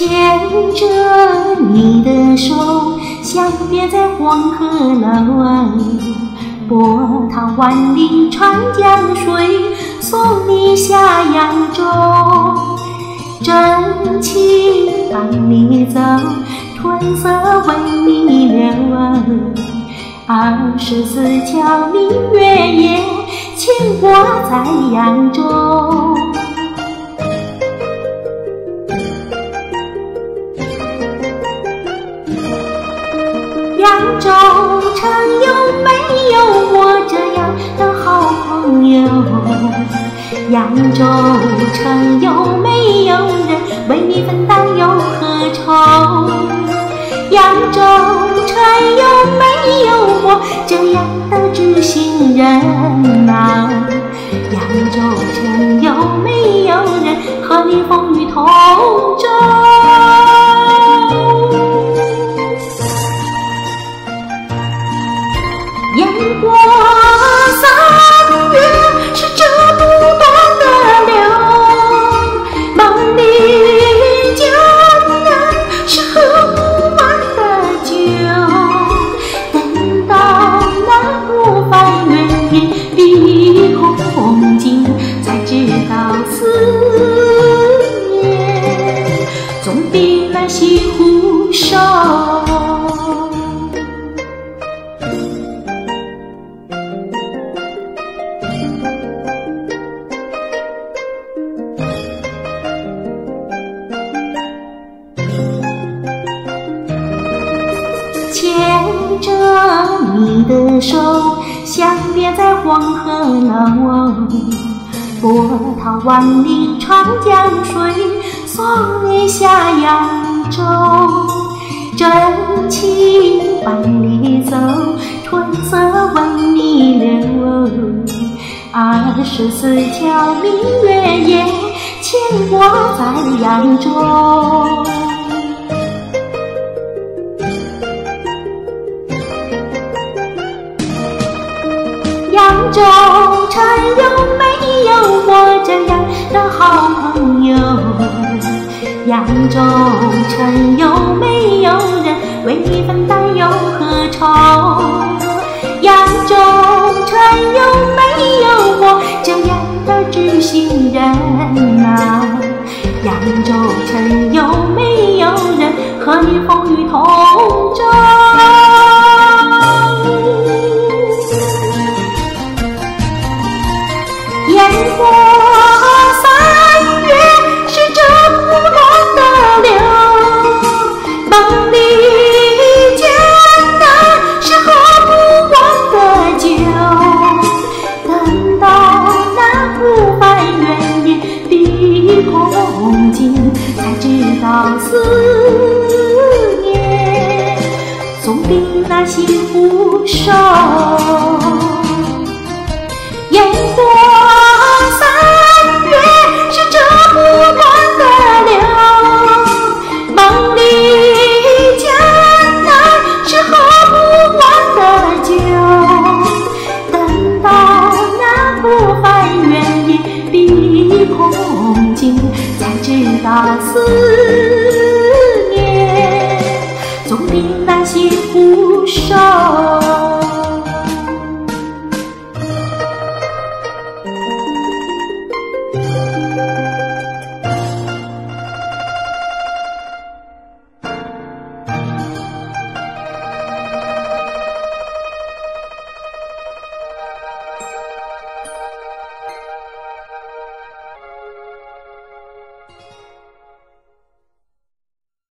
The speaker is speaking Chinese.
牵着你的手，相别在黄河楼。波涛万里长江水，送你下扬州。真情伴你走，春色为你留。二十四桥明月夜，牵挂在。扬州城有没有我这样的好朋友？扬州城有没有人为你分担忧和愁？扬州城有没有我这样的知心人呐？扬州西湖瘦。牵着你的手，相别在黄河楼。波涛万里长江水，送你下扬州。真情伴你走，春色为你留。二十四桥明月夜，牵挂在扬州。扬州城有没有我这样的好朋友？扬州城有没有人为你分担忧和愁？扬州城有没有知道思念总比那西湖瘦。烟波才知道思念总比那西湖瘦。